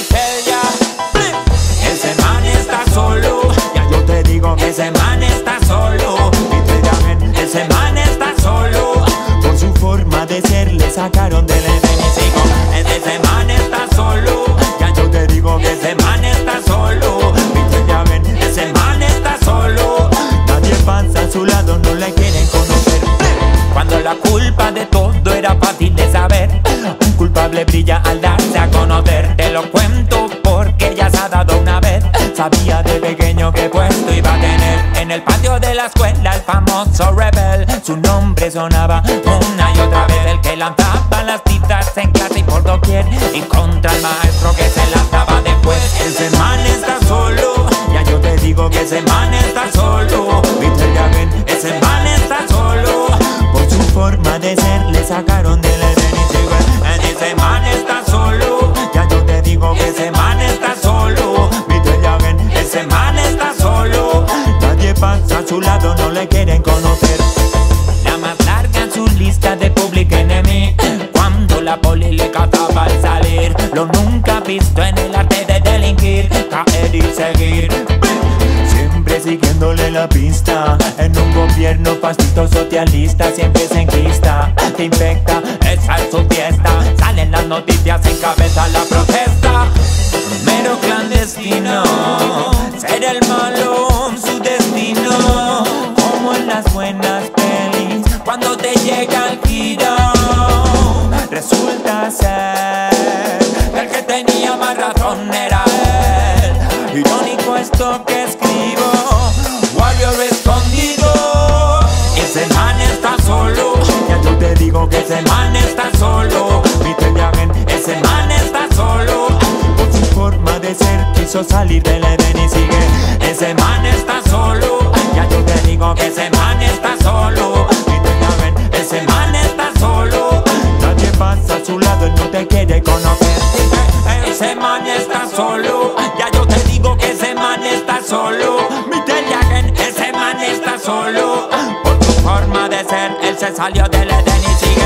y ya Ese man está solo, ya yo te digo que ese man está solo. Y ya ese man está solo. Por su forma de ser le sacaron del enemigo. Ese man está solo, ya yo te digo que ese man está solo. Y ya ese man está solo. Nadie pasa a su lado, no le quieren conocer. Cuando la culpa de todo era fácil de saber culpable brilla al darse a conocer. Te lo cuento porque ya se ha dado una vez. Sabía de pequeño que puesto iba a tener en el patio de la escuela el famoso rebel. Su nombre sonaba una y otra vez. El que lanzaba las citas en clase y por doquier. Y contra el maestro que se las daba después. Ese man está solo. Ya yo te digo que ese man está solo. Viste ya ven, ese man está solo. Por su forma de ser le sacaron del Edén y llegó ese man está solo, ya yo te digo que ese man está solo. Viste ya ven, ese man está solo. Nadie pasa a su lado, no le quieren conocer. La más larga en su lista de public enemy. Cuando la poli le cataba al salir, lo nunca visto en el arte de delinquir, caer y seguir. Siempre siguiéndole la pista En un gobierno fascista socialista Siempre se enquista, te infecta Esa es su fiesta noticias, encabeza la protesta. Mero clandestino Ser el malo, su destino. Como en las buenas pelis Cuando te llega el giro Resulta ser El que tenía más razón era él. Irónico esto que escribo Warrior escondido. Ese man está solo. Ya yo te digo que ese man salir del Edén y sigue. Ese man está solo. Ya yo te digo que ese man está solo. Viste ya ven, ese man está solo. Nadie pasa a su lado, él no te quiere conocer. Ese man está solo. Ya yo te digo que ese man está solo. Ese man está solo. Por su forma de ser, él se salió del Edén